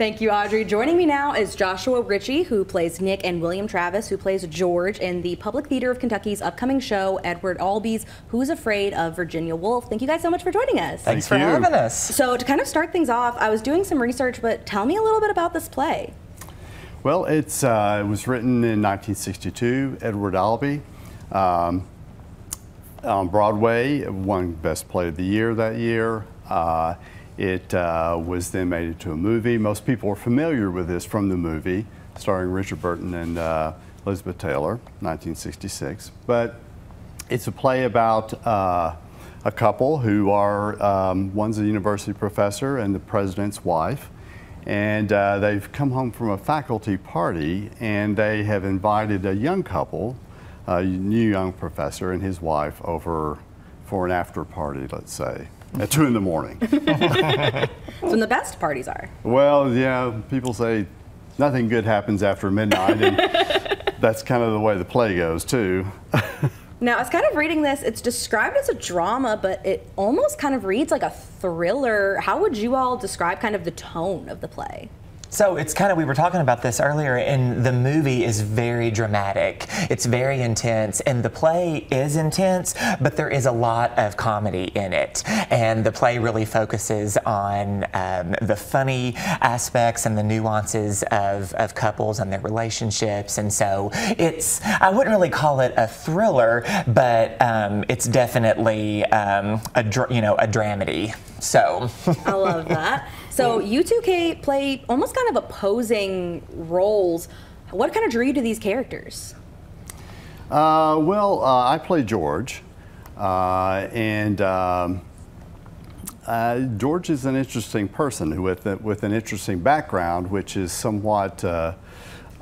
Thank you, Audrey. Joining me now is Joshua Ritchie, who plays Nick, and William Travis, who plays George in the Public Theater of Kentucky's upcoming show, Edward Albee's Who's Afraid of Virginia Woolf. Thank you guys so much for joining us. Thanks Thank for you. having us. So, to kind of start things off, I was doing some research, but tell me a little bit about this play. Well, it's, uh, it was written in 1962, Edward Albee. Um, on Broadway, won Best Play of the Year that year. Uh, it uh, was then made into a movie. Most people are familiar with this from the movie, starring Richard Burton and uh, Elizabeth Taylor, 1966. But it's a play about uh, a couple who are, um, one's a university professor and the president's wife. And uh, they've come home from a faculty party and they have invited a young couple, a new young professor and his wife, over for an after party, let's say, at two in the morning. When the best parties are. well, yeah, people say nothing good happens after midnight, and that's kind of the way the play goes, too. Now, I was kind of reading this. It's described as a drama, but it almost kind of reads like a thriller. How would you all describe kind of the tone of the play? So it's kind of, we were talking about this earlier, and the movie is very dramatic. It's very intense, and the play is intense, but there is a lot of comedy in it. And the play really focuses on um, the funny aspects and the nuances of, of couples and their relationships. And so it's, I wouldn't really call it a thriller, but um, it's definitely um, a, you know, a dramedy. So. I love that. So you two K play almost kind of opposing roles. What kind of drew you to these characters? Uh, well, uh, I play George, uh, and um, uh, George is an interesting person who with, with an interesting background, which is somewhat uh,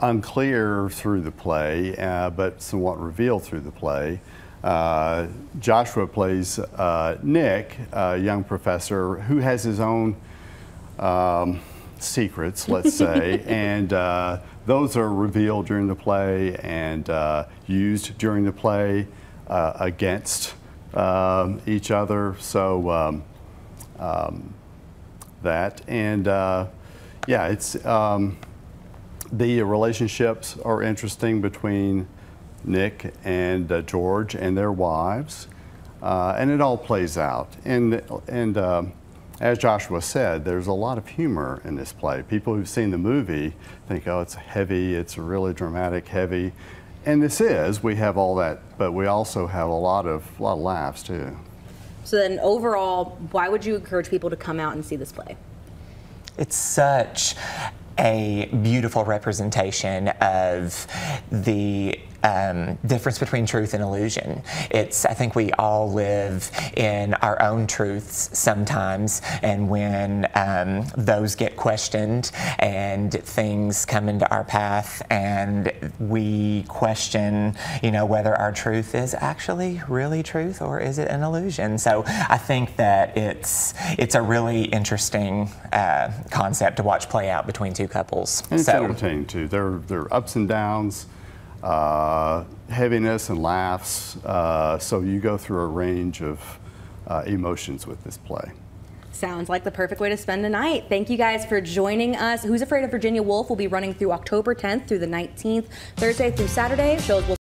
unclear through the play, uh, but somewhat revealed through the play. Uh, Joshua plays uh, Nick, a young professor who has his own um, secrets, let's say, and uh, those are revealed during the play and uh, used during the play uh, against um, each other. So um, um, that and uh, yeah, it's um, the relationships are interesting between Nick and uh, George and their wives, uh, and it all plays out. And and um, as Joshua said, there's a lot of humor in this play. People who've seen the movie think, oh, it's heavy, it's really dramatic, heavy. And this is, we have all that, but we also have a lot of, a lot of laughs too. So then, overall, why would you encourage people to come out and see this play? It's such a beautiful representation of the um, difference between truth and illusion. It's, I think we all live in our own truths sometimes, and when um, those get questioned and things come into our path and we question, you know, whether our truth is actually really truth or is it an illusion. So I think that it's, it's a really interesting uh, concept to watch play out between two couples. And it's so, entertaining too. There, there are ups and downs, uh, heaviness and laughs. Uh, so you go through a range of uh, emotions with this play. Sounds like the perfect way to spend a night. Thank you guys for joining us. Who's Afraid of Virginia Woolf will be running through October 10th through the 19th, Thursday through Saturday. Shows will